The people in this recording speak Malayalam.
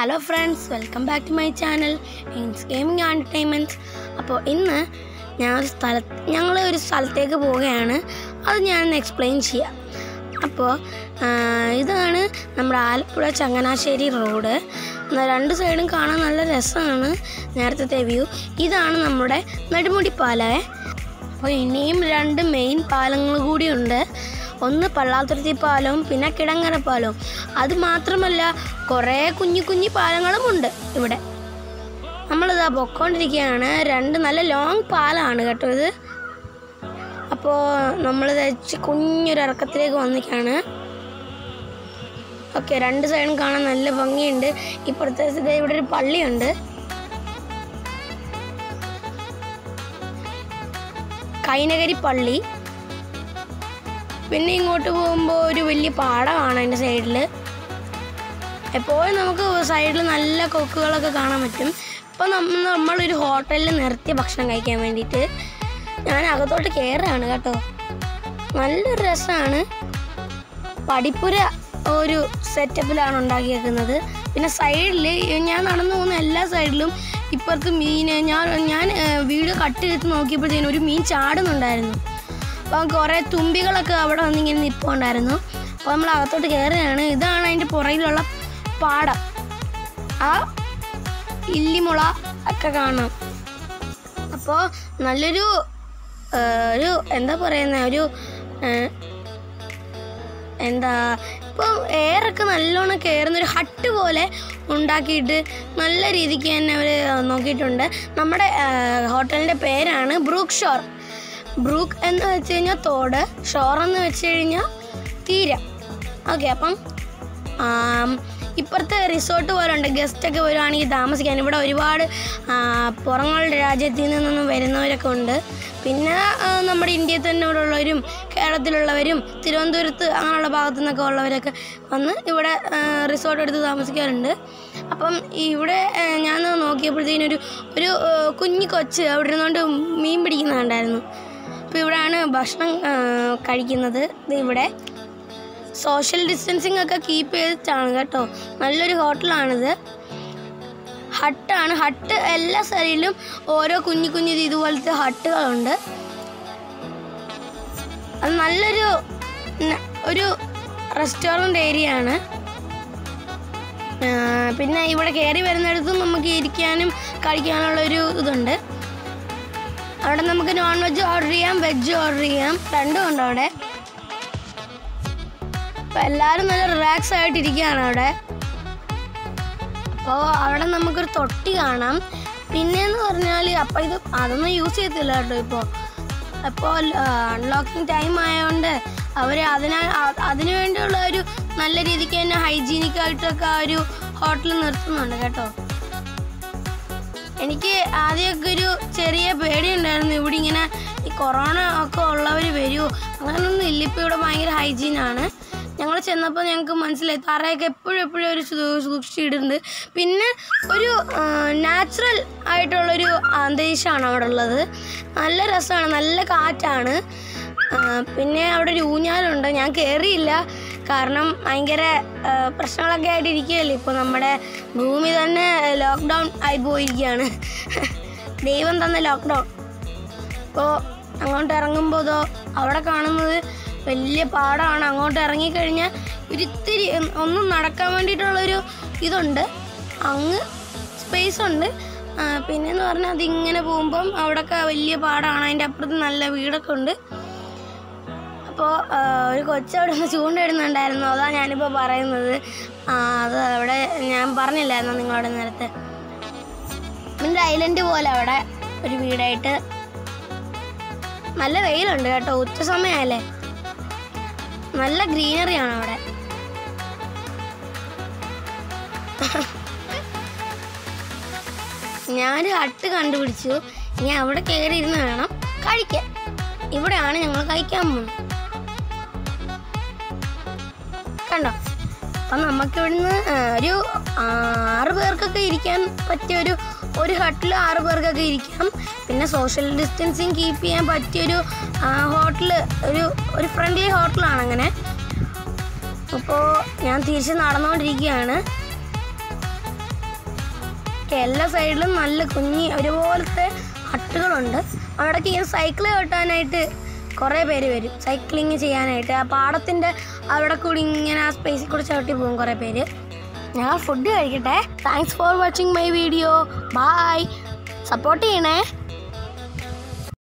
Hello friends welcome back to my channel means gaming entertainments അപ്പോൾ ഇന്ന് ഞാൻ ഒരു സ്ഥല ഞങ്ങൾ ഒരു സ്ഥലത്തേക്ക് പോവുകയാണ്. അത് ഞാൻ എക്സ്പ്ലെയിൻ ചെയ്യാം. അപ്പോൾ ഇതാണ് നമ്മുടെ ആലപ്പുഴ ചങ്ങനാശ്ശേരി റോഡ് രണ്ട് സൈഡും കാണാൻ നല്ല രസമാണ്. നേരത്തെ വ്യൂ ഇതാണ് നമ്മുടെ നെടുമുടി പാലേ. അപ്പോൾ ഇനിയും രണ്ട് മെയിൻ പാലങ്ങൾ കൂടിയുണ്ട് ഒന്ന് പള്ളാത്തുരുത്തി പാലവും പിന്നെ കിടങ്ങര പാലവും അത് മാത്രമല്ല കുറേ കുഞ്ഞു കുഞ്ഞു പാലങ്ങളും ഉണ്ട് ഇവിടെ. നമ്മളിതാ പൊക്കോണ്ടിരിക്കുകയാണ് രണ്ട് നല്ല ലോങ് പാലമാണ് കേട്ടോ ഇത്. അപ്പോൾ നമ്മൾ കുഞ്ഞൊരു ഇറക്കത്തിലേക്ക് വന്നിക്കാണ് ഓക്കെ രണ്ട് സൈഡും കാണാൻ നല്ല ഭംഗിയുണ്ട്. ഇപ്പുറത്തെ ഇവിടെ ഒരു പള്ളിയുണ്ട്. കൈനകരി പള്ളി. പിന്നെ ഇങ്ങോട്ട് പോകുമ്പോൾ ഒരു വലിയ പാടമാണ് അതിന്റെ സൈഡിൽ എപ്പോഴും നമുക്ക് സൈഡിൽ നല്ല കൊക്കുകളൊക്കെ കാണാൻ പറ്റും. ഇപ്പോൾ നമ്മൾ നമ്മളൊരു ഹോട്ടലിൽ നിർത്തിയ ഭക്ഷണം കഴിക്കാൻ വേണ്ടിയിട്ട് ഞാൻ അകത്തോട്ട് കയറുകയാണ് കേട്ടോ. നല്ലൊരു രസമാണ് പഠിപ്പുര ഒരു സെറ്റപ്പിലാണ് ഉണ്ടാക്കിയേക്കുന്നത്. പിന്നെ സൈഡിൽ ഞാൻ നടന്നു പോകുന്ന എല്ലാ സൈഡിലും ഇപ്പുറത്ത് മീൻ ഞാൻ ഞാൻ വീഡിയോ കട്ട് ചെയ്ത് നോക്കിയപ്പോഴത്തേനും ഒരു മീൻ ചാടുന്നുണ്ടായിരുന്നു. അപ്പം കുറേ തുമ്പികളൊക്കെ അവിടെ വന്നിങ്ങനെ നിൽപ്പുണ്ടായിരുന്നു അപ്പോൾ നമ്മൾ അകത്തോട്ട് കയറുകയാണ്. ഇതാണ് അതിന്റെ പുറയിലുള്ള പാടം. ആ ഇല്ലിമുള ഒക്കെ കാണാം. അപ്പോൾ നല്ലൊരു ഒരു എന്താ പറയുന്ന ഒരു എന്താ ഇപ്പോൾ എയറൊക്കെ നല്ലോണം കയറുന്ന ഒരു ഹട്ട് പോലെ ഉണ്ടാക്കിയിട്ട് നല്ല രീതിക്ക് തന്നെ അവർ നോക്കിയിട്ടുണ്ട്. നമ്മുടെ ഹോട്ടലിന്റെ പേരാണ് ബ്രൂക്ക് ഷോർ. ബ്രൂക്ക് എന്ന് വെച്ച് കഴിഞ്ഞാൽ തോട് ഷോർ എന്ന് വെച്ച് കഴിഞ്ഞാൽ തീര. ഓക്കെ അപ്പം ഇപ്പുറത്തെ റിസോർട്ട് പോലെ ഉണ്ട്. ഗസ്റ്റൊക്കെ വരുവാണെങ്കിൽ താമസിക്കാൻ. ഇവിടെ ഒരുപാട് പുറങ്ങളുടെ രാജ്യത്തിൽ നിന്നൊന്നും വരുന്നവരൊക്കെ ഉണ്ട്. പിന്നെ നമ്മുടെ ഇന്ത്യയിൽ തന്നെ ഉള്ളവരും കേരളത്തിലുള്ളവരും തിരുവനന്തപുരത്ത് അങ്ങനെയുള്ള ഭാഗത്തു നിന്നൊക്കെ ഉള്ളവരൊക്കെ വന്ന് ഇവിടെ റിസോർട്ട് എടുത്ത് താമസിക്കാറുണ്ട്. അപ്പം ഇവിടെ ഞാൻ നോക്കിയപ്പോഴത്തേനും ഒരു ഒരു കുഞ്ഞു കൊച്ച് അവിടെ ഇരുന്നുകൊണ്ട് മീൻ പിടിക്കുന്നുണ്ടായിരുന്നു. അപ്പോൾ ഇവിടെയാണ് ഭക്ഷണം കഴിക്കുന്നത്. ഇവിടെ. സോഷ്യൽ ഡിസ്റ്റൻസിങ് ഒക്കെ കീപ്പ് ചെയ്തിട്ടാണ് കേട്ടോ. നല്ലൊരു ഹോട്ടലാണിത്. ഹട്ടാണ് ഹട്ട് എല്ലാ സൈഡിലും ഓരോ കുഞ്ഞു കുഞ്ഞു ഇതുപോലത്തെ ഹട്ടുകളുണ്ട്. അത് നല്ലൊരു ഒരു റെസ്റ്റോറന്റ് ഏരിയ ആണ്. പിന്നെ ഇവിടെ കയറി വരുന്നിടത്തും നമുക്ക് ഇരിക്കാനും കഴിക്കാനുള്ള ഒരു ഇതുണ്ട്. അവിടെ നമുക്ക് നോൺ വെജ് ഓർഡർ ചെയ്യാം വെജ് ഓർഡർ ചെയ്യാം. രണ്ടും ഉണ്ട് അവിടെ. അപ്പൊ എല്ലാവരും നല്ല റിലാക്സ് ആയിട്ടിരിക്കുകയാണ് അവിടെ. അപ്പോൾ അവിടെ നമുക്കൊരു തൊട്ടി കാണാം. പിന്നെന്ന് പറഞ്ഞാൽ അപ്പോൾ ഇത് അതൊന്നും യൂസ് ചെയ്യത്തില്ല കേട്ടോ ഇപ്പോൾ അപ്പോൾ അൺലോക്കിംഗ് ടൈം ആയതുകൊണ്ട് അവർ അതിനാ അതിനു വേണ്ടിയുള്ള ഒരു നല്ല രീതിക്ക് തന്നെ ഹൈജീനിക് ആയിട്ടൊക്കെ ആ ഒരു ഹോട്ടൽ നിർത്തുന്നുണ്ട് കേട്ടോ. എനിക്ക് ആദ്യമൊക്കെ ഒരു കൊറോണ ഒക്കെ ഉള്ളവർ വരുമോ അങ്ങനൊന്നും ഇല്ല. ഇപ്പോൾ ഇവിടെ ഭയങ്കര ഹൈജീനാണ് ഞങ്ങൾ ചെന്നപ്പോൾ ഞങ്ങൾക്ക് മനസ്സിലായി. തറയൊക്കെ എപ്പോഴും എപ്പോഴും ഒരു സൂക്ഷിച്ചിടുന്നുണ്ട് പിന്നെ ഒരു നാച്ചുറൽ ആയിട്ടുള്ളൊരു അന്തരീക്ഷമാണ് അവിടെ ഉള്ളത്. നല്ല രസമാണ്. നല്ല കാറ്റാണ്. പിന്നെ അവിടെ ഒരു ഊഞ്ഞാലുണ്ട്. ഞാൻ കയറിയില്ല കാരണം ഭയങ്കര പ്രശ്നങ്ങളൊക്കെ ആയിട്ട് ഇരിക്കുകയല്ലേ. ഇപ്പോൾ നമ്മുടെ ഭൂമി തന്നെ ലോക്ക്ഡൗൺ ആയി പോയിരിക്കുകയാണ്. ദൈവം തന്ന ലോക്ക്ഡൗൺ അപ്പോൾ അങ്ങോട്ട് ഇറങ്ങുമ്പോൾ അവിടെ കാണുന്നത് വലിയ പാടമാണ് അങ്ങോട്ട് ഇറങ്ങിക്കഴിഞ്ഞാൽ ഒരിത്തിരി ഒന്ന് ഒന്നും നടക്കാൻ വേണ്ടിയിട്ടുള്ളൊരു ഇതുണ്ട്. അങ്ങ് സ്പേസ് ഉണ്ട് പിന്നെയെന്ന് പറഞ്ഞാൽ അതിങ്ങനെ പോകുമ്പം അവിടെയൊക്കെ വലിയ പാടമാണ് അതിന്റെ അപ്പുറത്ത് നല്ല വീടൊക്കെ ഉണ്ട്. അപ്പോൾ ഒരു കൊച്ചവിടെ നിന്ന് ചൂണ്ടയിടുന്നുണ്ടായിരുന്നു. അതാ ഞാനിപ്പോൾ പറയുന്നത്. അത് അവിടെ ഞാൻ പറഞ്ഞില്ലായിരുന്നു നിങ്ങളോട് നേരത്തെ? ഒരു ഐലൻഡ് പോലെ അവിടെ ഒരു വീടായിട്ട് നല്ല വെയിലുണ്ട് കേട്ടോ ഉച്ച സമയമല്ലേ നല്ല ഗ്രീനറിയാണ് അവിടെ. ഞാനൊരു ഹട്ട് കണ്ടുപിടിച്ചു. ഇനി അവിടെ കയറി ഇരുന്ന് വേണം കഴിക്കാൻ. ഇവിടെയാണ് ഞങ്ങൾ കഴിക്കാൻ പോകുന്നത്. കണ്ടോ? അപ്പം നമുക്ക് ഇവിടുന്ന് ഒരു ആറ് പേർക്കൊക്കെ ഇരിക്കാൻ പറ്റിയ ഒരു ഒരു ഹട്ടിൽ ആറ് പേർക്കൊക്കെ ഇരിക്കാം. പിന്നെ സോഷ്യൽ ഡിസ്റ്റൻസിങ് കീപ്പ് ചെയ്യാൻ പറ്റിയൊരു ഹോട്ടൽ ഒരു ഒരു ഫ്രണ്ട്ലി ഹോട്ടലാണ് അങ്ങനെ. അപ്പോൾ ഞാൻ തിരിച്ച് നടന്നുകൊണ്ടിരിക്കുകയാണ് എല്ലാ സൈഡിലും നല്ല കുഞ്ഞി ഒരുപോലത്തെ ഹട്ടുകളുണ്ട്. അവിടേക്ക് ഇങ്ങനെ സൈക്കിൾ കെട്ടാനായിട്ട് കുറേ പേര് വരും. സൈക്ലിങ് ചെയ്യാനായിട്ട്. ആ പാടത്തിന്റെ അവിടെ കൂടി ഇങ്ങനെ ആ സ്പേസിൽ കൂടി ചവിട്ടി പോകും കുറേ പേര്. ഞാൻ ഫുഡ് കഴിക്കട്ടെ. Thanks for watching my video bye support ചെയ്യണേ.